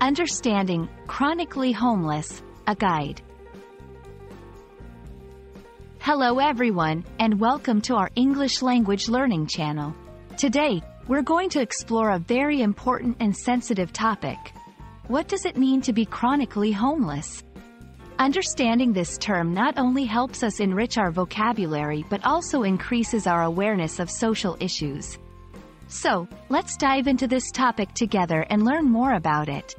Understanding Chronically Homeless, a guide. Hello everyone, and welcome to our English language learning channel. Today, we're going to explore a very important and sensitive topic. What does it mean to be chronically homeless? Understanding this term not only helps us enrich our vocabulary but also increases our awareness of social issues. So, let's dive into this topic together and learn more about it.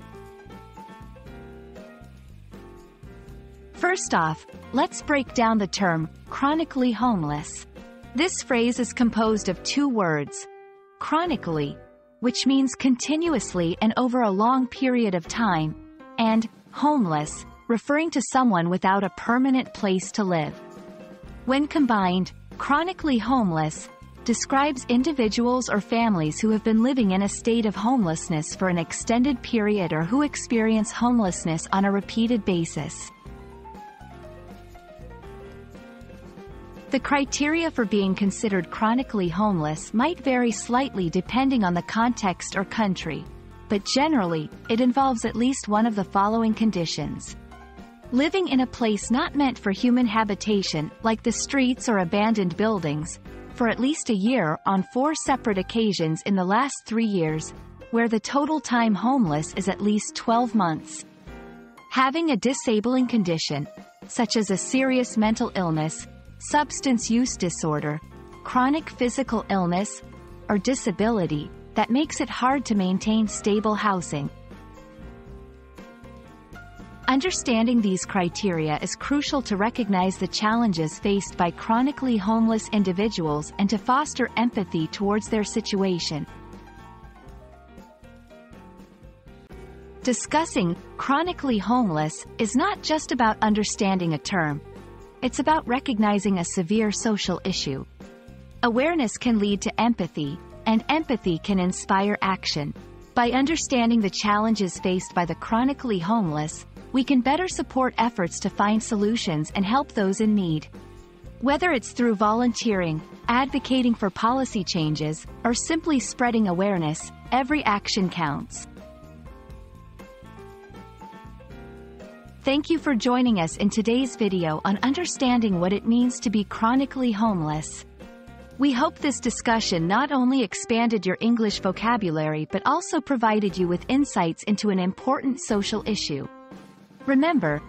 First off, let's break down the term chronically homeless. This phrase is composed of two words, chronically, which means continuously and over a long period of time, and homeless, referring to someone without a permanent place to live. When combined, chronically homeless describes individuals or families who have been living in a state of homelessness for an extended period or who experience homelessness on a repeated basis. The criteria for being considered chronically homeless might vary slightly depending on the context or country, but generally, it involves at least one of the following conditions. Living in a place not meant for human habitation, like the streets or abandoned buildings, for at least a year on four separate occasions in the last three years, where the total time homeless is at least 12 months. Having a disabling condition, such as a serious mental illness, substance use disorder, chronic physical illness, or disability, that makes it hard to maintain stable housing, Understanding these criteria is crucial to recognize the challenges faced by chronically homeless individuals and to foster empathy towards their situation. Discussing chronically homeless is not just about understanding a term. It's about recognizing a severe social issue. Awareness can lead to empathy, and empathy can inspire action. By understanding the challenges faced by the chronically homeless, we can better support efforts to find solutions and help those in need. Whether it's through volunteering, advocating for policy changes, or simply spreading awareness, every action counts. Thank you for joining us in today's video on understanding what it means to be chronically homeless. We hope this discussion not only expanded your English vocabulary but also provided you with insights into an important social issue. Remember,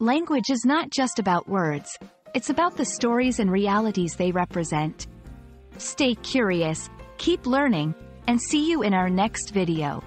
language is not just about words, it's about the stories and realities they represent. Stay curious, keep learning, and see you in our next video.